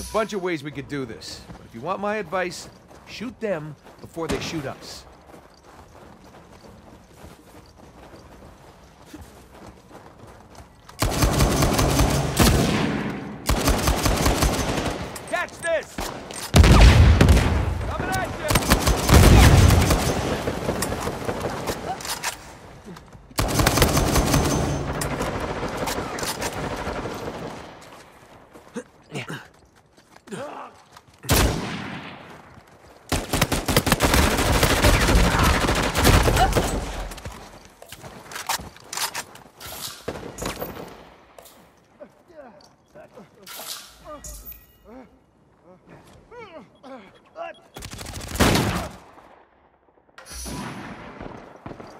A bunch of ways we could do this. But if you want my advice, shoot them before they shoot us. Catch this! Coming at you!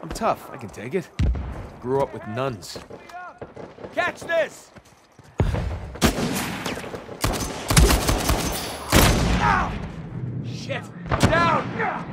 I'm tough. I can take it. Grew up with nuns. Catch this! Ow! Shit! Down!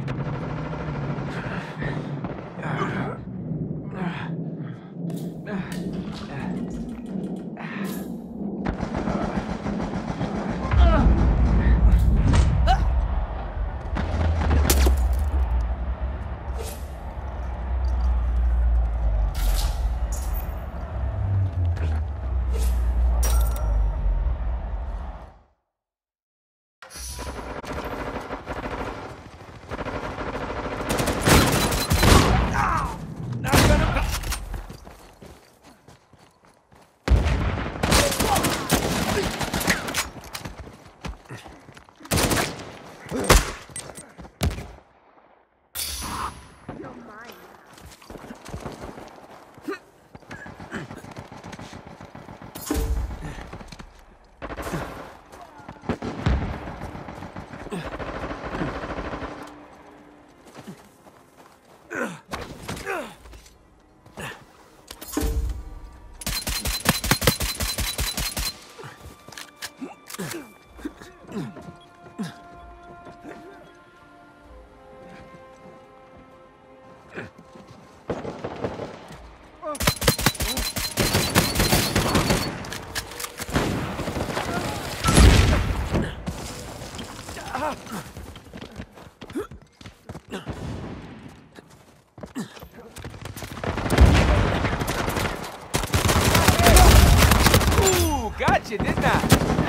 Got you, didn't I?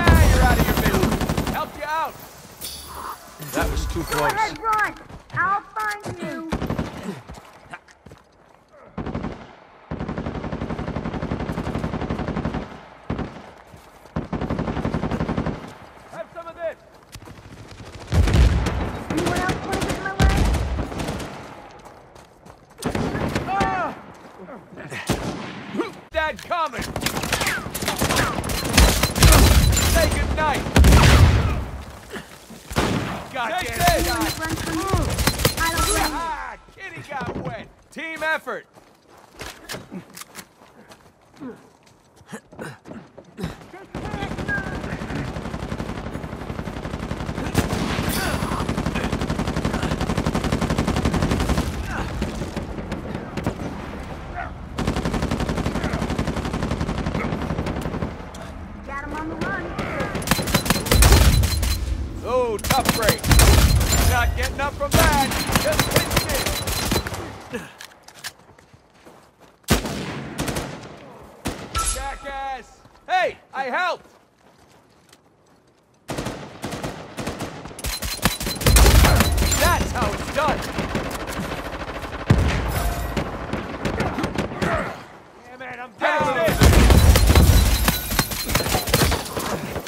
Ah, you're out of your misery. Help you out. That was too Go close. ahead, run. I'll find you. Runs from me? I don't blame. Ah, kitty got wet. Team effort. Up from that. Just pinched it. Jackass. Hey, I helped.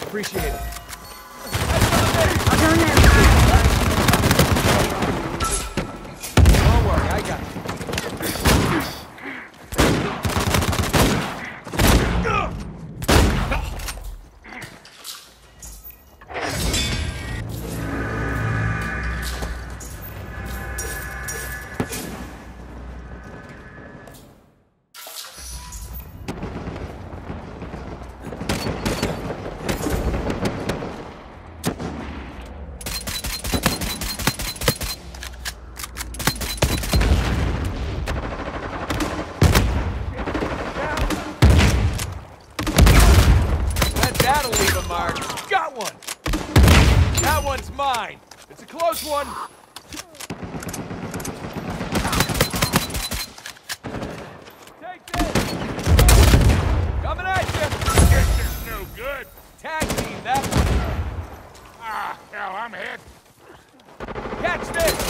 Appreciate it. one. That one's mine. It's a close one. Take this. Coming at you. This is no good. Tag team that one. Ah, hell, I'm hit. Catch this.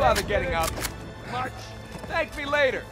bother getting up. Much. Thank me later.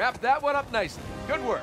Wrap that one up nicely. Good work.